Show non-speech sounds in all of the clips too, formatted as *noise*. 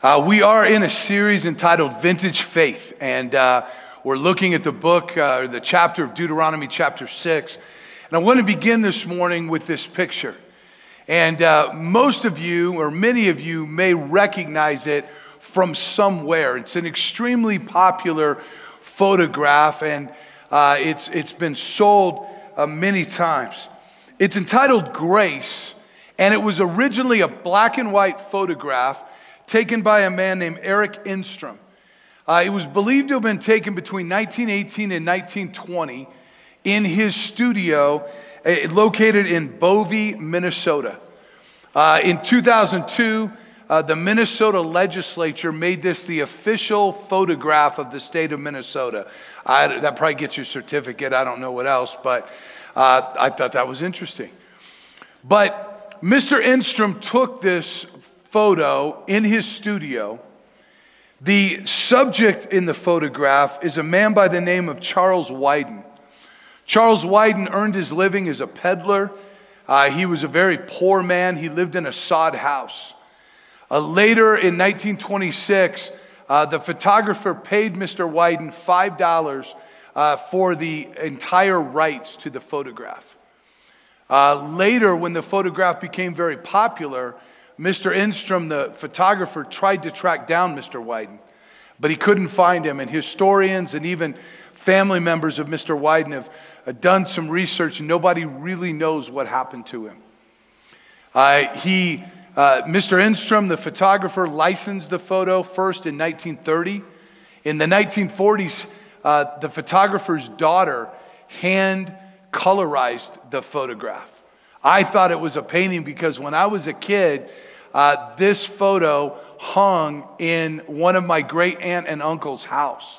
Uh, we are in a series entitled Vintage Faith, and uh, we're looking at the book, uh, the chapter of Deuteronomy, chapter 6. And I want to begin this morning with this picture. And uh, most of you, or many of you, may recognize it from somewhere. It's an extremely popular photograph, and uh, it's, it's been sold uh, many times. It's entitled Grace, and it was originally a black and white photograph taken by a man named Eric Enstrom. Uh, it was believed to have been taken between 1918 and 1920 in his studio uh, located in Bovey, Minnesota. Uh, in 2002, uh, the Minnesota legislature made this the official photograph of the state of Minnesota. I, that probably gets your certificate. I don't know what else, but uh, I thought that was interesting. But Mr. Enstrom took this photo in his studio. The subject in the photograph is a man by the name of Charles Wyden. Charles Wyden earned his living as a peddler. Uh, he was a very poor man. He lived in a sod house. Uh, later in 1926, uh, the photographer paid Mr. Wyden $5 uh, for the entire rights to the photograph. Uh, later, when the photograph became very popular, Mr. Enstrom, the photographer, tried to track down Mr. Wyden, but he couldn't find him. And historians and even family members of Mr. Wyden have uh, done some research, and nobody really knows what happened to him. Uh, he, uh, Mr. Enstrom, the photographer, licensed the photo first in 1930. In the 1940s, uh, the photographer's daughter hand colorized the photograph. I thought it was a painting because when I was a kid, uh, this photo hung in one of my great aunt and uncle's house.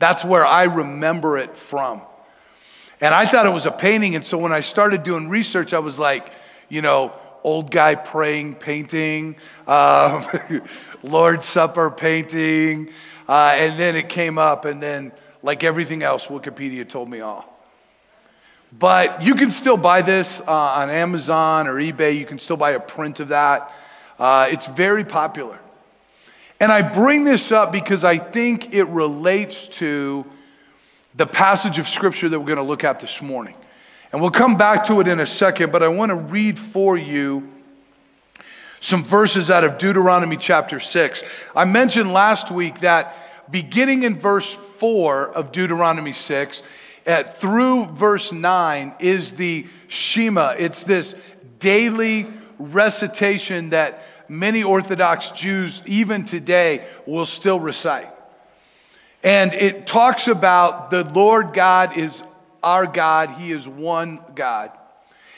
That's where I remember it from. And I thought it was a painting. And so when I started doing research, I was like, you know, old guy praying painting, um, *laughs* Lord's Supper painting. Uh, and then it came up, and then, like everything else, Wikipedia told me all. But you can still buy this uh, on Amazon or eBay. You can still buy a print of that. Uh, it's very popular. And I bring this up because I think it relates to the passage of scripture that we're going to look at this morning. And we'll come back to it in a second, but I want to read for you some verses out of Deuteronomy chapter 6. I mentioned last week that beginning in verse 4 of Deuteronomy 6, at, through verse 9 is the Shema. It's this daily recitation that many Orthodox Jews, even today, will still recite. And it talks about the Lord God is our God, He is one God.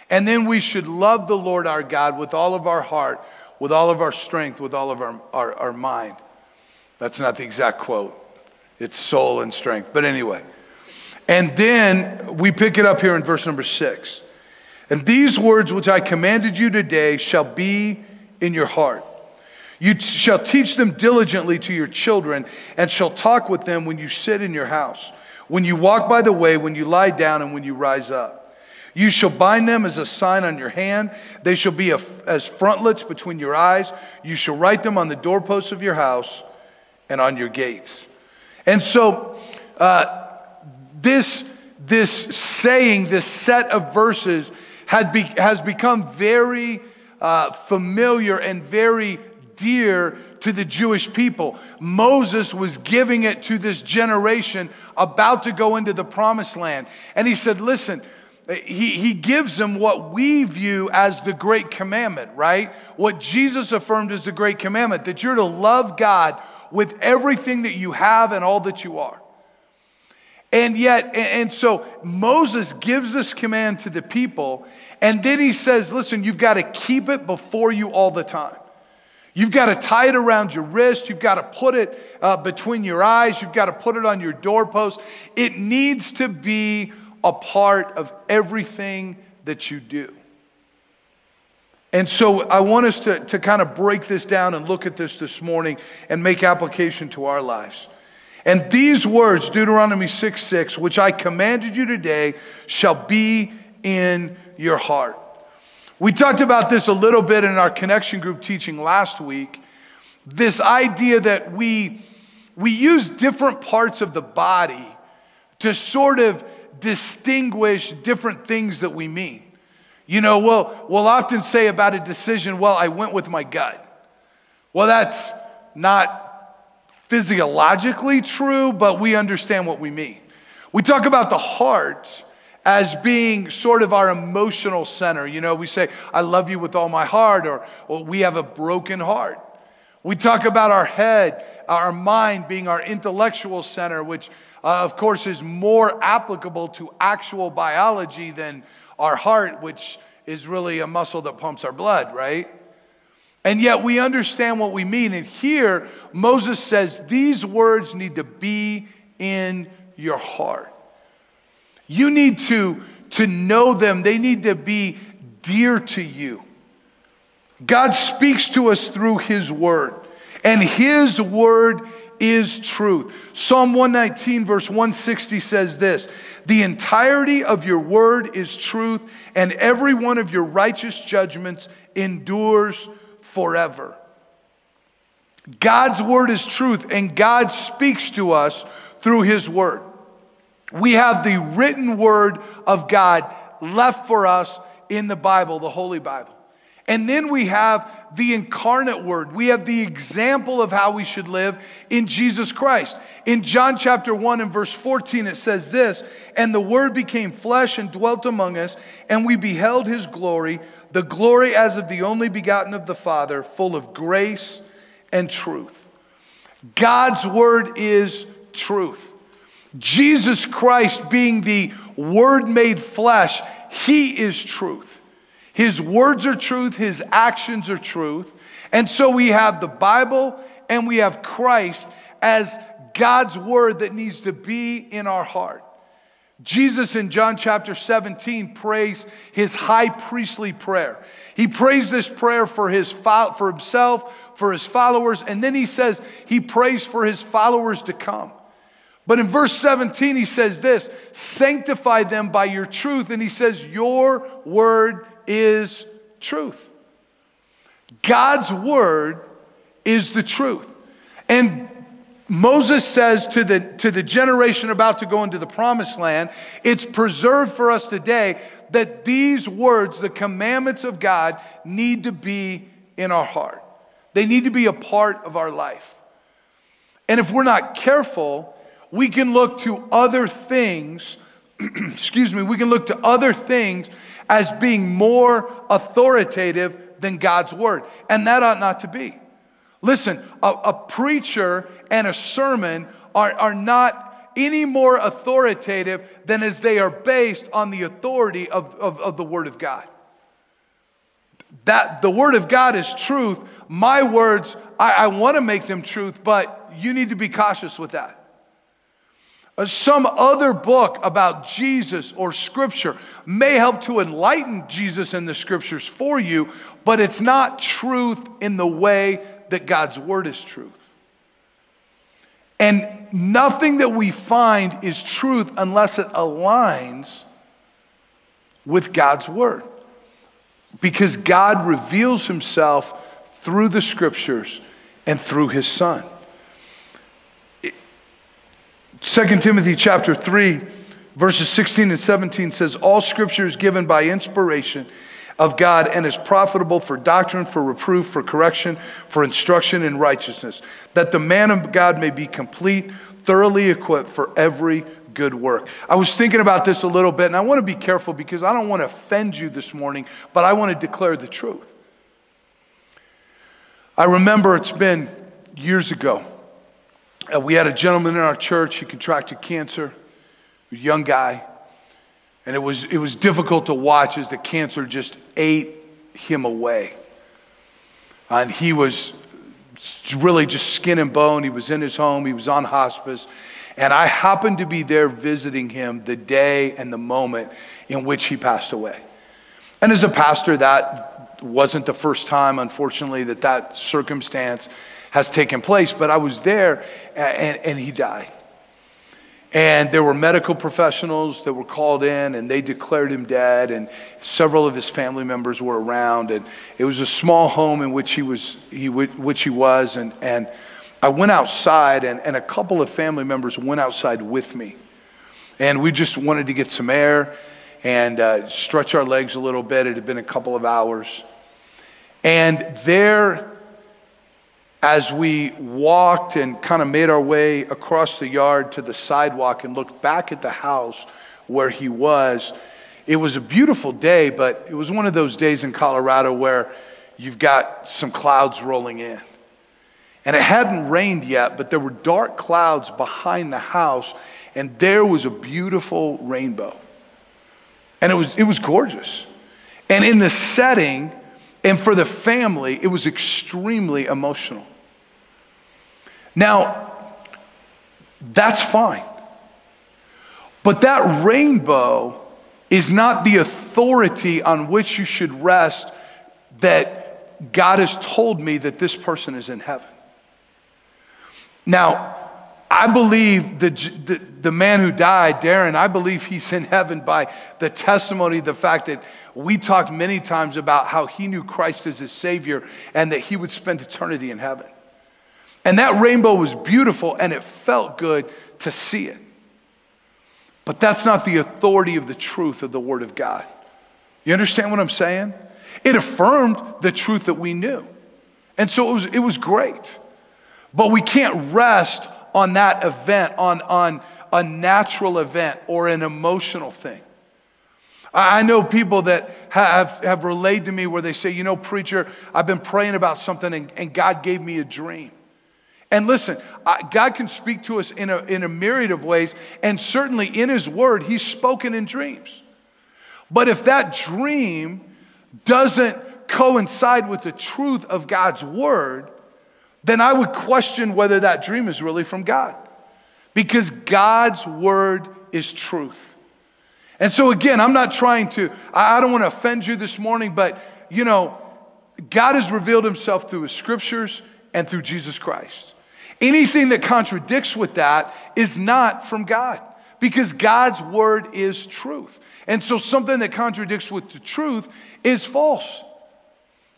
And then we should love the Lord our God with all of our heart, with all of our strength, with all of our, our, our mind. That's not the exact quote, it's soul and strength. But anyway. And then we pick it up here in verse number six. And these words which I commanded you today shall be in your heart. You t- shall teach them diligently to your children, and shall talk with them when you sit in your house, when you walk by the way, when you lie down, and when you rise up. You shall bind them as a sign on your hand. They shall be a, as frontlets between your eyes. You shall write them on the doorposts of your house and on your gates. And so, uh, this, this saying, this set of verses, be, has become very uh, familiar and very dear to the Jewish people. Moses was giving it to this generation about to go into the promised land. And he said, Listen, he, he gives them what we view as the great commandment, right? What Jesus affirmed as the great commandment that you're to love God with everything that you have and all that you are. And yet, and so Moses gives this command to the people, and then he says, Listen, you've got to keep it before you all the time. You've got to tie it around your wrist. You've got to put it uh, between your eyes. You've got to put it on your doorpost. It needs to be a part of everything that you do. And so I want us to, to kind of break this down and look at this this morning and make application to our lives. And these words, Deuteronomy 6 6, which I commanded you today, shall be in your heart. We talked about this a little bit in our connection group teaching last week. this idea that we, we use different parts of the body to sort of distinguish different things that we mean. You know, we'll, we'll often say about a decision, well, I went with my gut. Well, that's not physiologically true, but we understand what we mean. We talk about the heart as being sort of our emotional center. You know, we say, I love you with all my heart, or, we have a broken heart. We talk about our head, our mind being our intellectual center, which, uh, of course, is more applicable to actual biology than our heart, which is really a muscle that pumps our blood, right? And yet we understand what we mean. And here, Moses says these words need to be in your heart. You need to, to know them, they need to be dear to you. God speaks to us through His Word, and His Word is truth. Psalm 119, verse 160 says this The entirety of your Word is truth, and every one of your righteous judgments endures forever. God's Word is truth, and God speaks to us through His Word. We have the written word of God left for us in the Bible, the Holy Bible. And then we have the incarnate word. We have the example of how we should live in Jesus Christ. In John chapter 1 and verse 14, it says this And the word became flesh and dwelt among us, and we beheld his glory, the glory as of the only begotten of the Father, full of grace and truth. God's word is truth. Jesus Christ being the Word made flesh, He is truth. His words are truth, His actions are truth. And so we have the Bible and we have Christ as God's Word that needs to be in our heart. Jesus in John chapter 17 prays his high priestly prayer. He prays this prayer for, his, for himself, for his followers, and then he says he prays for his followers to come. But in verse 17, he says this sanctify them by your truth. And he says, Your word is truth. God's word is the truth. And Moses says to the, to the generation about to go into the promised land, it's preserved for us today that these words, the commandments of God, need to be in our heart. They need to be a part of our life. And if we're not careful, we can look to other things, *clears throat* excuse me, we can look to other things as being more authoritative than God's word. And that ought not to be. Listen, a, a preacher and a sermon are, are not any more authoritative than as they are based on the authority of, of, of the Word of God. That the Word of God is truth. My words, I, I want to make them truth, but you need to be cautious with that. Uh, some other book about Jesus or scripture may help to enlighten Jesus and the scriptures for you, but it's not truth in the way that God's word is truth. And nothing that we find is truth unless it aligns with God's word. Because God reveals himself through the scriptures and through his son. 2 Timothy chapter 3, verses 16 and 17 says, All scripture is given by inspiration of God and is profitable for doctrine, for reproof, for correction, for instruction in righteousness, that the man of God may be complete, thoroughly equipped for every good work. I was thinking about this a little bit, and I want to be careful because I don't want to offend you this morning, but I want to declare the truth. I remember it's been years ago. Uh, we had a gentleman in our church, he contracted cancer, a young guy. And it was, it was difficult to watch as the cancer just ate him away. And he was really just skin and bone. He was in his home, he was on hospice. And I happened to be there visiting him the day and the moment in which he passed away. And as a pastor, that wasn't the first time, unfortunately, that that circumstance has taken place, but I was there and, and he died. And there were medical professionals that were called in and they declared him dead. And several of his family members were around. And it was a small home in which he was, he, which he was. And, and I went outside and, and a couple of family members went outside with me. And we just wanted to get some air and uh, stretch our legs a little bit. It had been a couple of hours. And there, as we walked and kind of made our way across the yard to the sidewalk and looked back at the house where he was, it was a beautiful day, but it was one of those days in Colorado where you've got some clouds rolling in. And it hadn't rained yet, but there were dark clouds behind the house, and there was a beautiful rainbow. And it was, it was gorgeous. And in the setting, and for the family, it was extremely emotional. Now, that's fine. But that rainbow is not the authority on which you should rest that God has told me that this person is in heaven. Now, I believe the, the, the, man who died, Darren, I believe he's in heaven by the testimony, the fact that we talked many times about how he knew Christ as his Savior and that he would spend eternity in heaven. And that rainbow was beautiful and it felt good to see it. But that's not the authority of the truth of the Word of God. You understand what I'm saying? It affirmed the truth that we knew. And so it was, it was great. But we can't rest on that event, on, on a natural event or an emotional thing. I know people that have, have relayed to me where they say, you know, preacher, I've been praying about something and, and God gave me a dream. And listen, God can speak to us in a, in a myriad of ways, and certainly in His Word, He's spoken in dreams. But if that dream doesn't coincide with the truth of God's Word, then I would question whether that dream is really from God. Because God's Word is truth. And so, again, I'm not trying to, I don't want to offend you this morning, but you know, God has revealed Himself through His scriptures and through Jesus Christ. Anything that contradicts with that is not from God because God's word is truth. And so something that contradicts with the truth is false.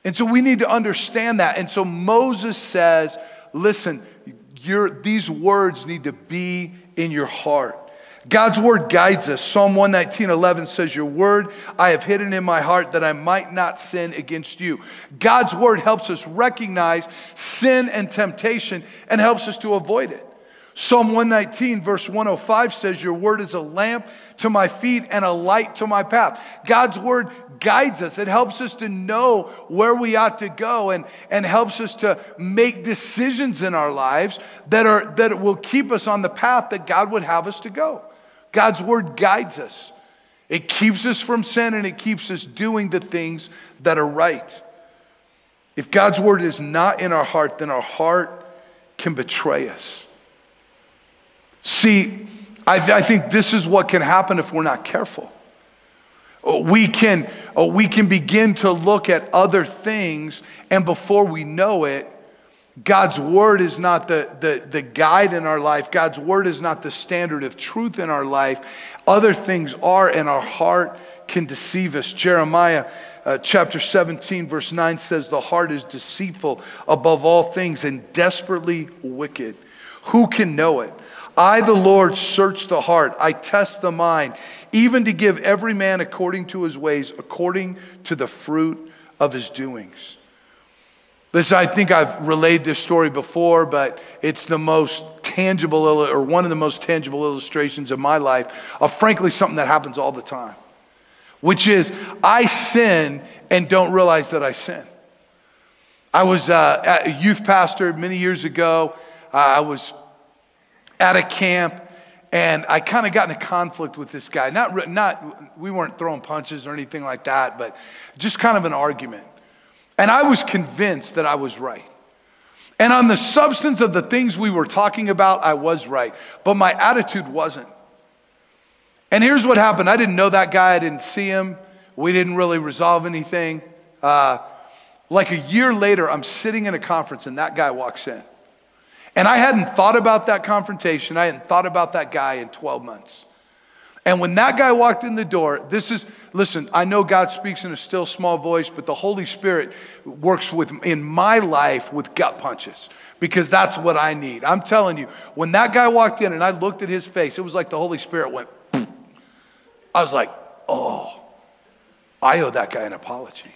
And so we need to understand that. And so Moses says, listen, these words need to be in your heart. God's word guides us. Psalm 119, 11 says, Your word I have hidden in my heart that I might not sin against you. God's word helps us recognize sin and temptation and helps us to avoid it. Psalm 119, verse 105 says, Your word is a lamp to my feet and a light to my path. God's word guides us. It helps us to know where we ought to go and, and helps us to make decisions in our lives that, are, that will keep us on the path that God would have us to go. God's word guides us. It keeps us from sin and it keeps us doing the things that are right. If God's word is not in our heart, then our heart can betray us. See, I, I think this is what can happen if we're not careful. We can, we can begin to look at other things, and before we know it, God's word is not the, the, the guide in our life. God's word is not the standard of truth in our life. Other things are, and our heart can deceive us. Jeremiah uh, chapter 17, verse 9 says, The heart is deceitful above all things and desperately wicked. Who can know it? I, the Lord, search the heart. I test the mind, even to give every man according to his ways, according to the fruit of his doings. Listen, I think I've relayed this story before, but it's the most tangible, or one of the most tangible illustrations of my life of frankly something that happens all the time, which is I sin and don't realize that I sin. I was uh, a youth pastor many years ago. Uh, I was at a camp, and I kind of got in a conflict with this guy. Not, not, we weren't throwing punches or anything like that, but just kind of an argument. And I was convinced that I was right. And on the substance of the things we were talking about, I was right. But my attitude wasn't. And here's what happened I didn't know that guy, I didn't see him. We didn't really resolve anything. Uh, like a year later, I'm sitting in a conference and that guy walks in. And I hadn't thought about that confrontation, I hadn't thought about that guy in 12 months. And when that guy walked in the door, this is, listen, I know God speaks in a still small voice, but the Holy Spirit works with, in my life with gut punches because that's what I need. I'm telling you, when that guy walked in and I looked at his face, it was like the Holy Spirit went, I was like, oh, I owe that guy an apology.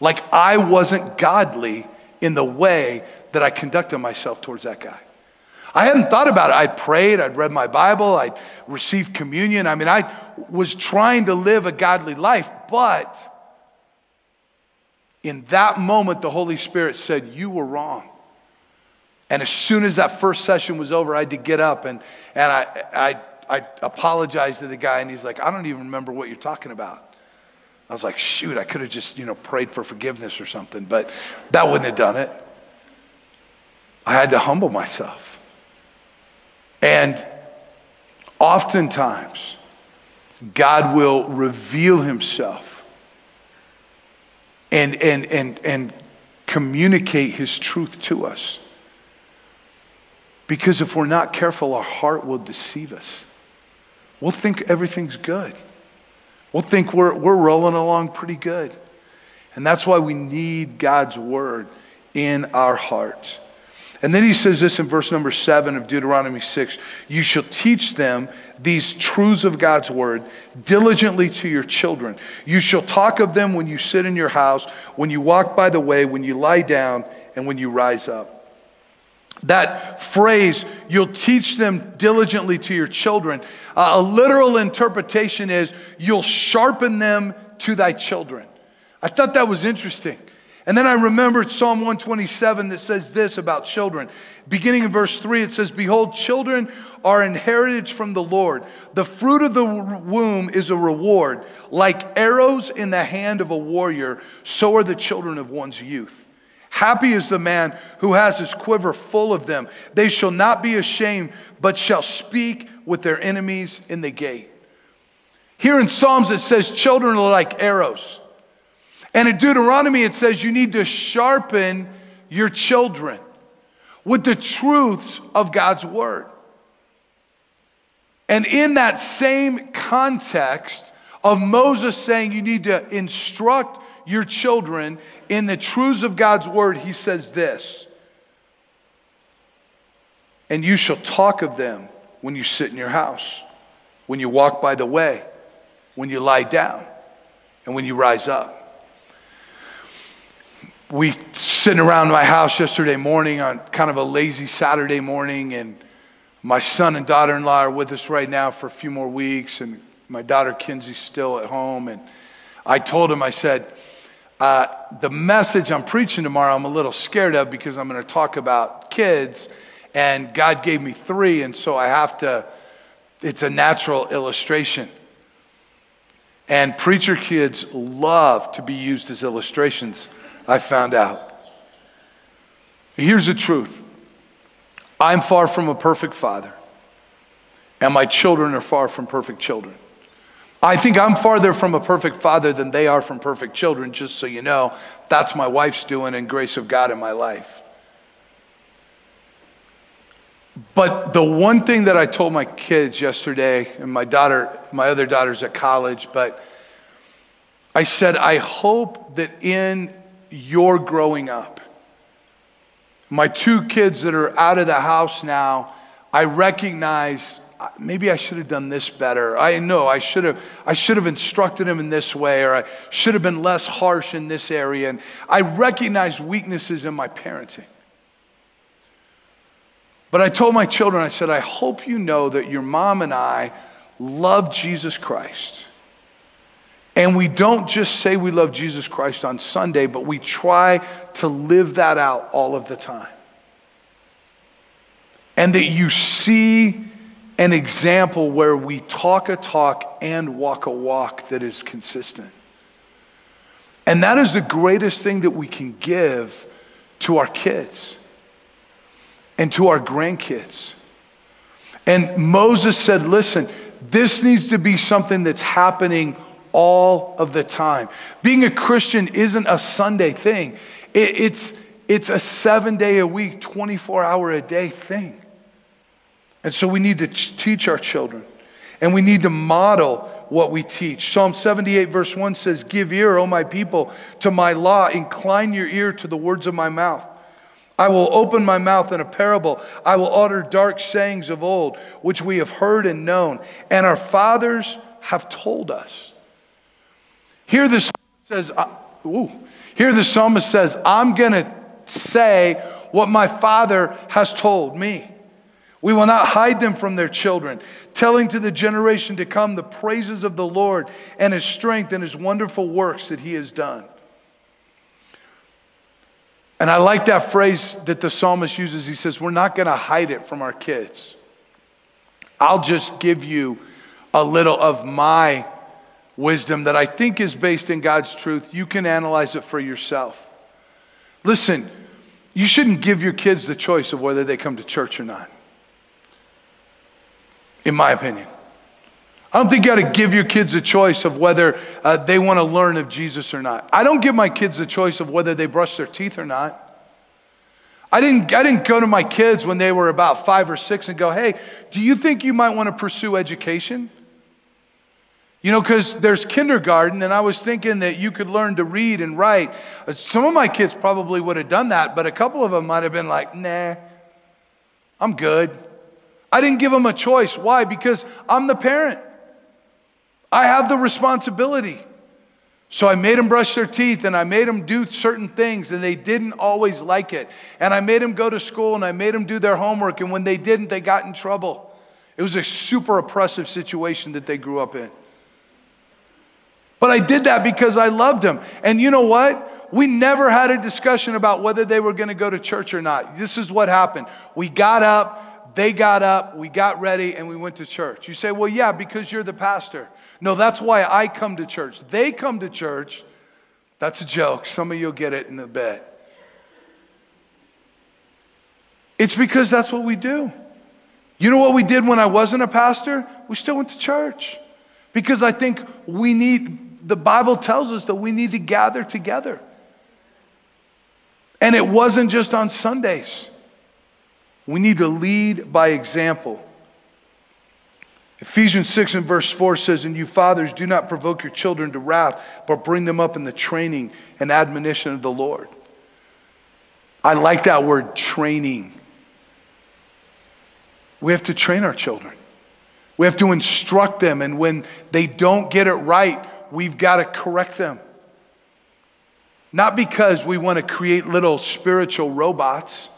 Like I wasn't godly in the way that I conducted myself towards that guy. I hadn't thought about it. I'd prayed, I'd read my Bible, I'd received communion. I mean, I was trying to live a godly life, but in that moment, the Holy Spirit said, You were wrong. And as soon as that first session was over, I had to get up and, and I, I, I apologized to the guy, and he's like, I don't even remember what you're talking about. I was like, shoot, I could have just, you know, prayed for forgiveness or something, but that wouldn't have done it. I had to humble myself. And oftentimes, God will reveal himself and, and, and, and communicate his truth to us. Because if we're not careful, our heart will deceive us. We'll think everything's good. We'll think we're, we're rolling along pretty good. And that's why we need God's word in our hearts. And then he says this in verse number seven of Deuteronomy 6 You shall teach them these truths of God's word diligently to your children. You shall talk of them when you sit in your house, when you walk by the way, when you lie down, and when you rise up. That phrase, you'll teach them diligently to your children, uh, a literal interpretation is you'll sharpen them to thy children. I thought that was interesting. And then I remembered Psalm 127 that says this about children. Beginning in verse 3, it says, Behold, children are an heritage from the Lord. The fruit of the womb is a reward. Like arrows in the hand of a warrior, so are the children of one's youth. Happy is the man who has his quiver full of them. They shall not be ashamed, but shall speak with their enemies in the gate. Here in Psalms, it says, Children are like arrows. And in Deuteronomy, it says you need to sharpen your children with the truths of God's word. And in that same context of Moses saying you need to instruct your children in the truths of God's word, he says this And you shall talk of them when you sit in your house, when you walk by the way, when you lie down, and when you rise up we sitting around my house yesterday morning on kind of a lazy Saturday morning, and my son and daughter-in-law are with us right now for a few more weeks, and my daughter Kinsey's still at home. And I told him, I said, uh, the message I'm preaching tomorrow, I'm a little scared of because I'm going to talk about kids, and God gave me three, and so I have to. It's a natural illustration. And preacher kids love to be used as illustrations. I found out. Here's the truth I'm far from a perfect father, and my children are far from perfect children. I think I'm farther from a perfect father than they are from perfect children, just so you know. That's my wife's doing and grace of God in my life. But the one thing that I told my kids yesterday, and my daughter, my other daughter's at college, but I said, I hope that in your growing up. My two kids that are out of the house now, I recognize uh, maybe I should have done this better. I know I should have I should have instructed them in this way or I should have been less harsh in this area and I recognize weaknesses in my parenting. But I told my children I said I hope you know that your mom and I love Jesus Christ. And we don't just say we love Jesus Christ on Sunday, but we try to live that out all of the time. And that you see an example where we talk a talk and walk a walk that is consistent. And that is the greatest thing that we can give to our kids and to our grandkids. And Moses said, listen, this needs to be something that's happening all of the time. Being a Christian isn't a Sunday thing. It, it's, it's a seven day a week, 24 hour a day thing. And so we need to teach our children and we need to model what we teach. Psalm 78, verse 1 says, Give ear, O my people, to my law, incline your ear to the words of my mouth. I will open my mouth in a parable. I will utter dark sayings of old, which we have heard and known, and our fathers have told us. Here the says, uh, ooh, here the psalmist says, I'm going to say what my father has told me. We will not hide them from their children, telling to the generation to come the praises of the Lord and his strength and his wonderful works that he has done. And I like that phrase that the psalmist uses. He says, We're not going to hide it from our kids. I'll just give you a little of my wisdom that I think is based in God's truth. You can analyze it for yourself. Listen, you shouldn't give your kids the choice of whether they come to church or not in my opinion. I don't think you got to give your kids a choice of whether uh, they want to learn of Jesus or not. I don't give my kids a choice of whether they brush their teeth or not. I didn't, I didn't go to my kids when they were about five or six and go, hey, do you think you might want to pursue education? You know, because there's kindergarten, and I was thinking that you could learn to read and write. Uh, some of my kids probably would have done that, but a couple of them might have been like, nah, I'm good. I didn't give them a choice. Why? Because I'm the parent. I have the responsibility. So I made them brush their teeth and I made them do certain things and they didn't always like it. And I made them go to school and I made them do their homework and when they didn't, they got in trouble. It was a super oppressive situation that they grew up in. But I did that because I loved them. And you know what? We never had a discussion about whether they were going to go to church or not. This is what happened. We got up, they got up, we got ready, and we went to church. You say, well, yeah, because you're the pastor. No, that's why I come to church. They come to church. That's a joke. Some of you'll get it in a bit. It's because that's what we do. You know what we did when I wasn't a pastor? We still went to church. Because I think we need, the Bible tells us that we need to gather together. And it wasn't just on Sundays. We need to lead by example. Ephesians 6 and verse 4 says, And you fathers, do not provoke your children to wrath, but bring them up in the training and admonition of the Lord. I like that word, training. We have to train our children. We have to instruct them, and when they don't get it right, we've got to correct them. Not because we want to create little spiritual robots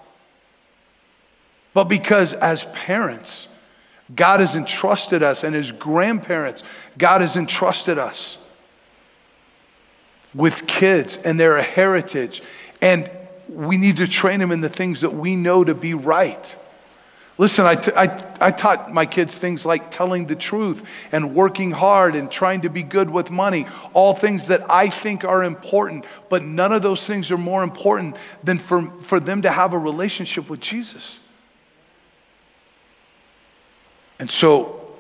but because as parents, God has entrusted us, and as grandparents, God has entrusted us with kids, and they're a heritage. And we need to train them in the things that we know to be right. Listen, I, t- I, I taught my kids things like telling the truth and working hard and trying to be good with money, all things that I think are important, but none of those things are more important than for, for them to have a relationship with Jesus. And so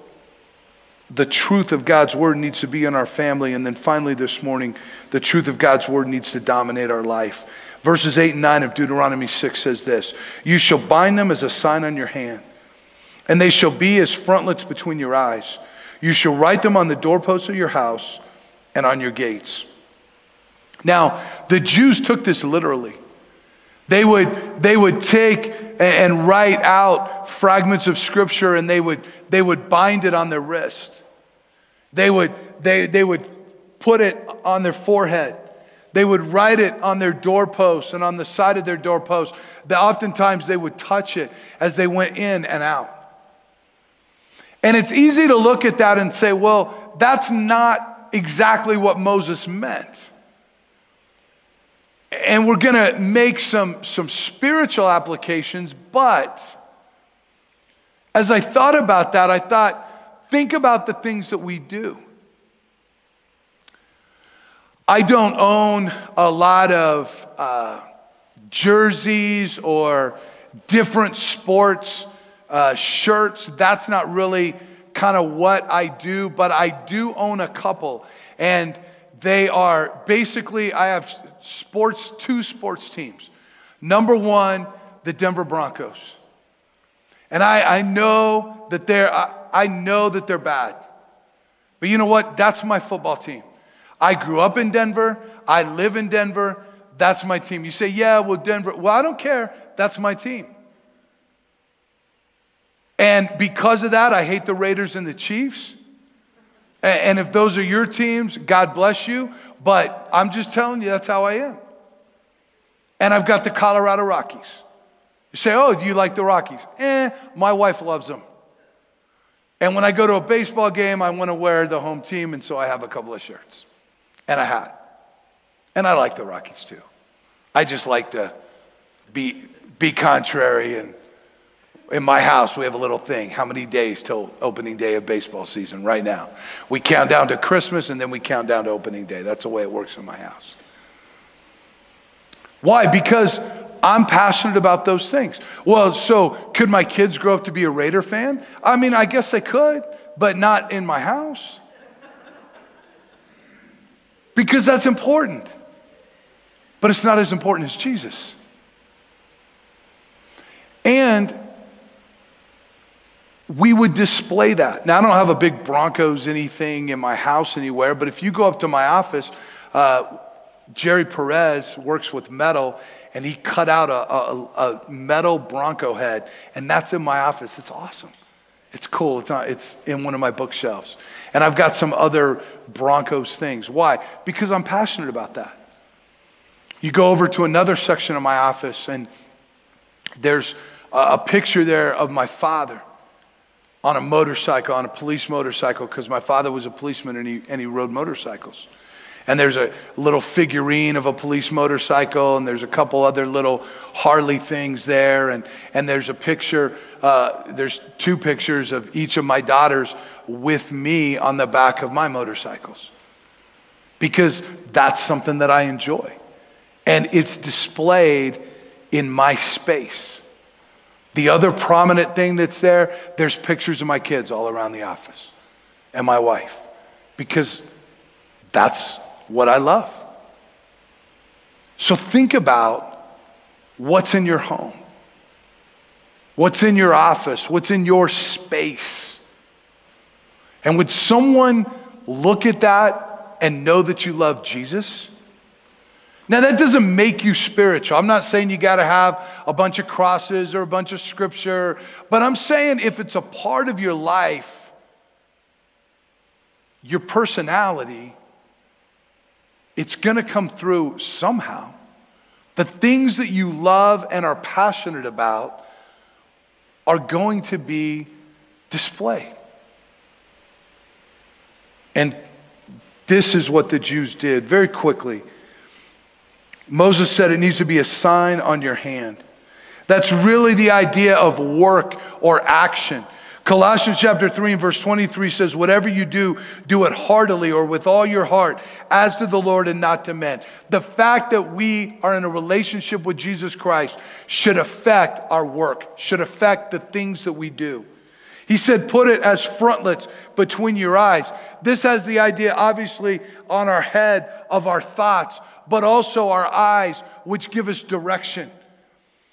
the truth of God's word needs to be in our family. And then finally, this morning, the truth of God's word needs to dominate our life. Verses 8 and 9 of Deuteronomy 6 says this You shall bind them as a sign on your hand, and they shall be as frontlets between your eyes. You shall write them on the doorposts of your house and on your gates. Now, the Jews took this literally. They would, they would take and write out fragments of scripture and they would, they would bind it on their wrist. They would, they, they would put it on their forehead. They would write it on their doorposts and on the side of their doorposts. That oftentimes they would touch it as they went in and out. And it's easy to look at that and say, well, that's not exactly what Moses meant. And we're going to make some, some spiritual applications, but as I thought about that, I thought, think about the things that we do. I don't own a lot of uh, jerseys or different sports uh, shirts. That's not really kind of what I do, but I do own a couple. And they are basically, I have sports, two sports teams. Number one, the Denver Broncos. And I, I know that they're, I, I know that they're bad. But you know what? That's my football team. I grew up in Denver. I live in Denver. That's my team. You say, yeah, well, Denver. Well, I don't care. That's my team. And because of that, I hate the Raiders and the Chiefs. And if those are your teams, God bless you. But I'm just telling you, that's how I am. And I've got the Colorado Rockies. You say, oh, do you like the Rockies? Eh, my wife loves them. And when I go to a baseball game, I want to wear the home team, and so I have a couple of shirts and a hat. And I like the Rockies too. I just like to be, be contrary. And in my house, we have a little thing how many days till opening day of baseball season right now? We count down to Christmas and then we count down to opening day. That's the way it works in my house. Why? Because I'm passionate about those things. Well, so could my kids grow up to be a Raider fan? I mean, I guess they could, but not in my house. Because that's important. But it's not as important as Jesus. And we would display that. Now, I don't have a big Broncos anything in my house anywhere, but if you go up to my office, uh, Jerry Perez works with metal, and he cut out a, a, a, metal Bronco head, and that's in my office. It's awesome. It's cool. It's, not, it's in one of my bookshelves. And I've got some other Broncos things. Why? Because I'm passionate about that. You go over to another section of my office, and there's a, picture there of my father on a motorcycle, on a police motorcycle, because my father was a policeman and he, and he rode motorcycles. And there's a little figurine of a police motorcycle, and there's a couple other little Harley things there. And, and there's a picture, uh, there's two pictures of each of my daughters with me on the back of my motorcycles. Because that's something that I enjoy. And it's displayed in my space. The other prominent thing that's there, there's pictures of my kids all around the office and my wife. Because that's what I love. So think about what's in your home, what's in your office, what's in your space. And would someone look at that and know that you love Jesus? Now, that doesn't make you spiritual. I'm not saying you got to have a bunch of crosses or a bunch of scripture, but I'm saying if it's a part of your life, your personality, it's going to come through somehow. The things that you love and are passionate about are going to be displayed. And this is what the Jews did very quickly. Moses said it needs to be a sign on your hand. That's really the idea of work or action. Colossians chapter 3 and verse 23 says, Whatever you do, do it heartily or with all your heart, as to the Lord and not to men. The fact that we are in a relationship with Jesus Christ should affect our work, should affect the things that we do. He said, Put it as frontlets between your eyes. This has the idea, obviously, on our head of our thoughts, but also our eyes, which give us direction.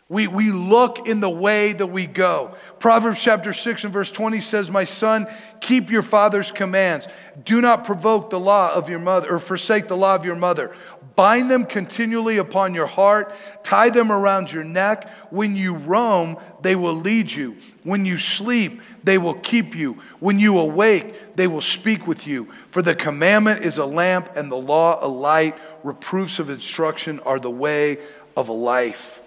We, we look in the way that we go. Proverbs chapter 6 and verse 20 says, My son, keep your father's commands. Do not provoke the law of your mother or forsake the law of your mother. Bind them continually upon your heart, tie them around your neck. When you roam, they will lead you. When you sleep, they will keep you. When you awake, they will speak with you. For the commandment is a lamp and the law a light. Reproofs of instruction are the way of a life.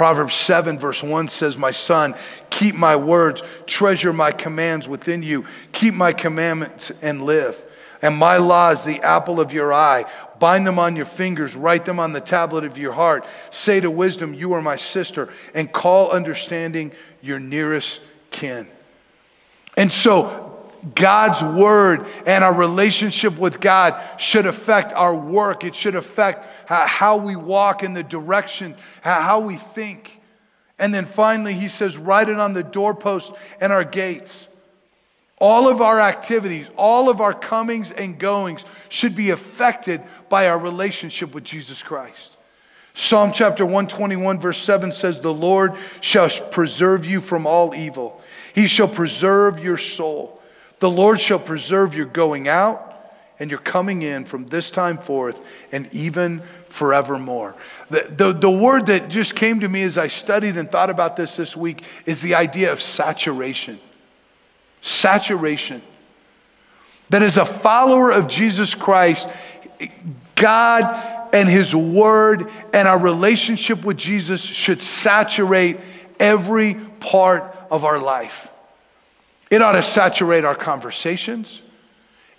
Proverbs 7, verse 1 says, My son, keep my words, treasure my commands within you, keep my commandments and live. And my law is the apple of your eye. Bind them on your fingers, write them on the tablet of your heart. Say to wisdom, You are my sister, and call understanding your nearest kin. And so God's word and our relationship with God should affect our work. It should affect how we walk in the direction, how we think. And then finally, he says, write it on the doorpost and our gates. All of our activities, all of our comings and goings should be affected by our relationship with Jesus Christ. Psalm chapter 121, verse 7 says, The Lord shall preserve you from all evil. He shall preserve your soul. The Lord shall preserve your going out and your coming in from this time forth and even forevermore. The, the, the word that just came to me as I studied and thought about this this week is the idea of saturation. Saturation. That as a follower of Jesus Christ, God and His Word and our relationship with Jesus should saturate every part of our life. It ought to saturate our conversations,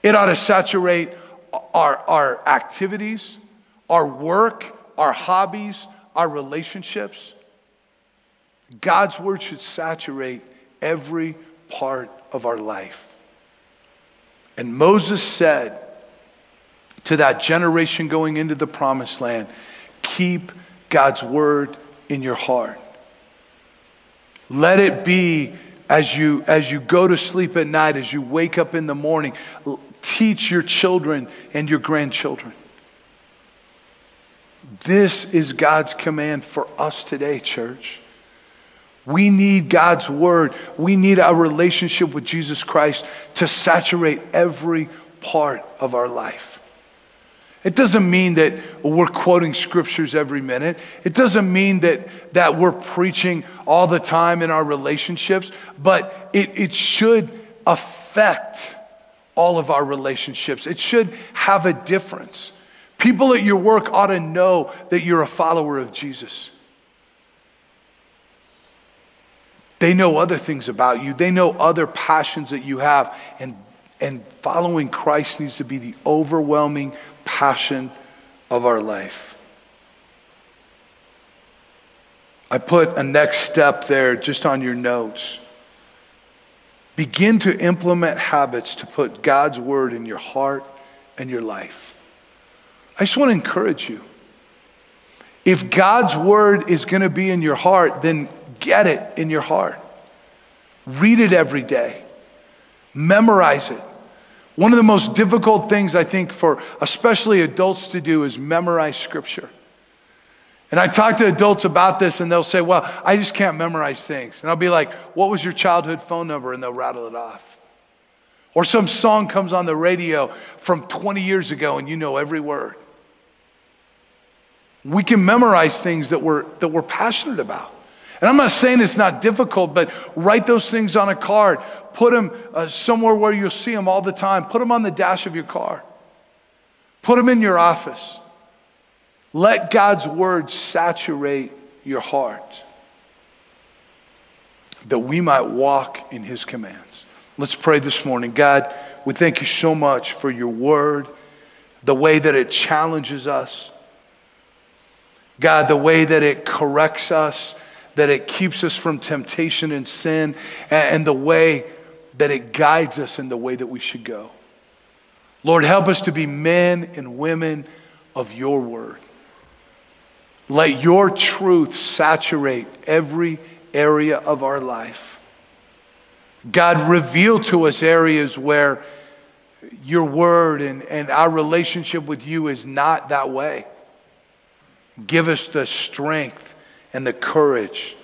it ought to saturate our, our activities, our work, our hobbies, our relationships. God's Word should saturate every part of our life. And Moses said to that generation going into the promised land, keep God's word in your heart. Let it be as you, as you go to sleep at night, as you wake up in the morning, teach your children and your grandchildren. This is God's command for us today, church. We need God's word. We need our relationship with Jesus Christ to saturate every part of our life. It doesn't mean that we're quoting scriptures every minute. It doesn't mean that, that we're preaching all the time in our relationships, but it, it should affect all of our relationships. It should have a difference. People at your work ought to know that you're a follower of Jesus. They know other things about you. They know other passions that you have. And, and following Christ needs to be the overwhelming passion of our life. I put a next step there just on your notes. Begin to implement habits to put God's word in your heart and your life. I just want to encourage you. If God's word is going to be in your heart, then Get it in your heart. Read it every day. Memorize it. One of the most difficult things I think for especially adults to do is memorize scripture. And I talk to adults about this and they'll say, Well, I just can't memorize things. And I'll be like, What was your childhood phone number? And they'll rattle it off. Or some song comes on the radio from 20 years ago and you know every word. We can memorize things that we're, that we're passionate about. And I'm not saying it's not difficult, but write those things on a card. Put them uh, somewhere where you'll see them all the time. Put them on the dash of your car. Put them in your office. Let God's word saturate your heart that we might walk in his commands. Let's pray this morning. God, we thank you so much for your word, the way that it challenges us. God, the way that it corrects us that it keeps us from temptation and sin, and the way that it guides us in the way that we should go. Lord, help us to be men and women of your word. Let your truth saturate every area of our life. God, reveal to us areas where your word and, and our relationship with you is not that way. Give us the strength and the courage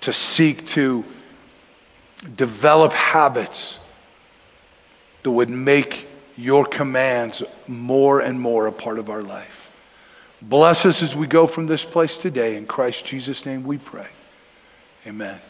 to seek to develop habits that would make your commands more and more a part of our life. Bless us as we go from this place today. In Christ Jesus' name we pray. Amen.